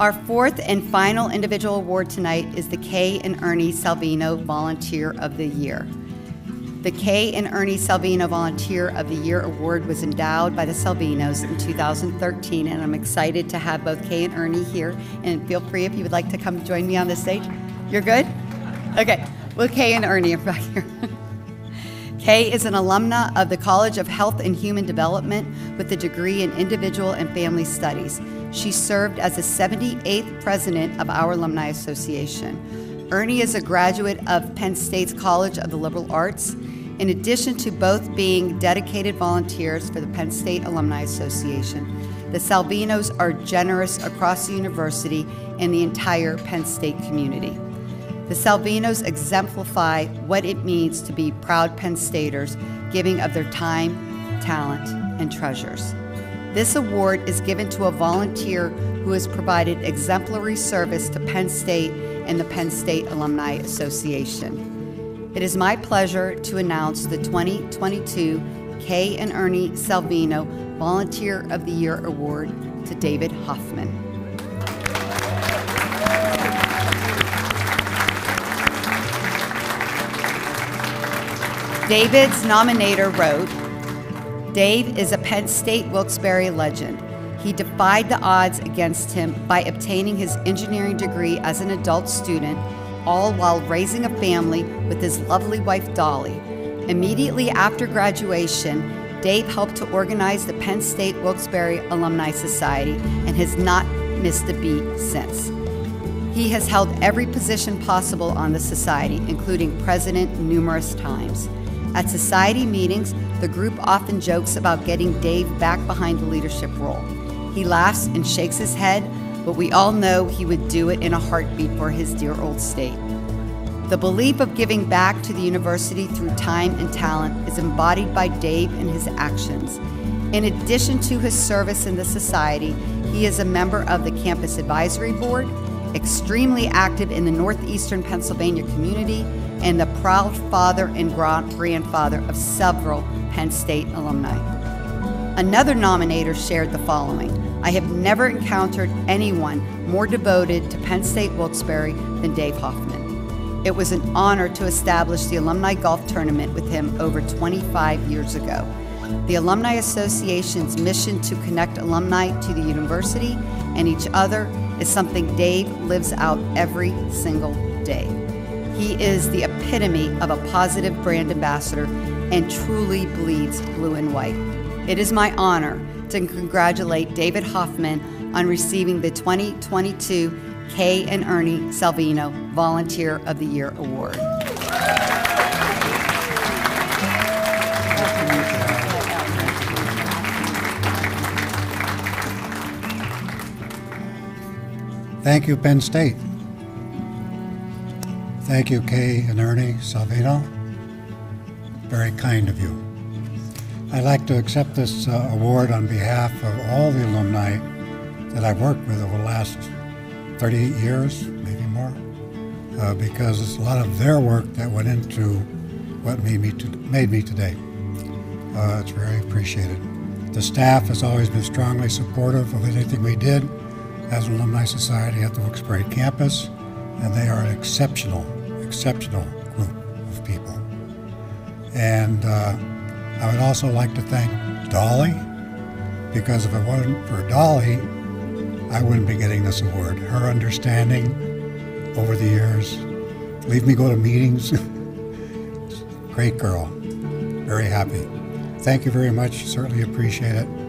Our fourth and final individual award tonight is the Kay and Ernie Salvino Volunteer of the Year. The Kay and Ernie Salvino Volunteer of the Year award was endowed by the Salvinos in 2013, and I'm excited to have both Kay and Ernie here. And feel free if you would like to come join me on the stage. You're good? Okay. Well, Kay and Ernie are back here. Kay is an alumna of the College of Health and Human Development with a degree in Individual and Family Studies. She served as the 78th president of our Alumni Association. Ernie is a graduate of Penn State's College of the Liberal Arts. In addition to both being dedicated volunteers for the Penn State Alumni Association, the Salvinos are generous across the university and the entire Penn State community. The Salvinos exemplify what it means to be proud Penn Staters, giving of their time, talent, and treasures. This award is given to a volunteer who has provided exemplary service to Penn State and the Penn State Alumni Association. It is my pleasure to announce the 2022 Kay and Ernie Salvino Volunteer of the Year Award to David Hoffman. David's nominator wrote Dave is a Penn State Wilkes-Barre legend. He defied the odds against him by obtaining his engineering degree as an adult student, all while raising a family with his lovely wife Dolly. Immediately after graduation, Dave helped to organize the Penn State Wilkes-Barre Alumni Society and has not missed a beat since. He has held every position possible on the society, including president numerous times. At society meetings, the group often jokes about getting Dave back behind the leadership role. He laughs and shakes his head, but we all know he would do it in a heartbeat for his dear old state. The belief of giving back to the university through time and talent is embodied by Dave in his actions. In addition to his service in the society, he is a member of the Campus Advisory Board, extremely active in the Northeastern Pennsylvania community, and the proud father and grandfather of several Penn State alumni. Another nominator shared the following I have never encountered anyone more devoted to Penn State Wilkes-Barre than Dave Hoffman. It was an honor to establish the Alumni Golf Tournament with him over 25 years ago. The Alumni Association's mission to connect alumni to the university and each other is something Dave lives out every single day. He is the epitome of a positive brand ambassador and truly bleeds blue and white. It is my honor to congratulate David Hoffman on receiving the 2022 Kay and Ernie Salvino Volunteer of the Year Award. Thank you, Penn State. Thank you, Kay and Ernie Salvino. Very kind of you. I'd like to accept this uh, award on behalf of all the alumni that I've worked with over the last 38 years, maybe more, uh, because it's a lot of their work that went into what made me, to, made me today. Uh, it's very appreciated. The staff has always been strongly supportive of anything we did as an alumni society at the Wilkes-Barre campus, and they are an exceptional exceptional group of people. And uh, I would also like to thank Dolly, because if it wasn't for Dolly, I wouldn't be getting this award. Her understanding over the years, leave me go to meetings. Great girl. Very happy. Thank you very much. Certainly appreciate it.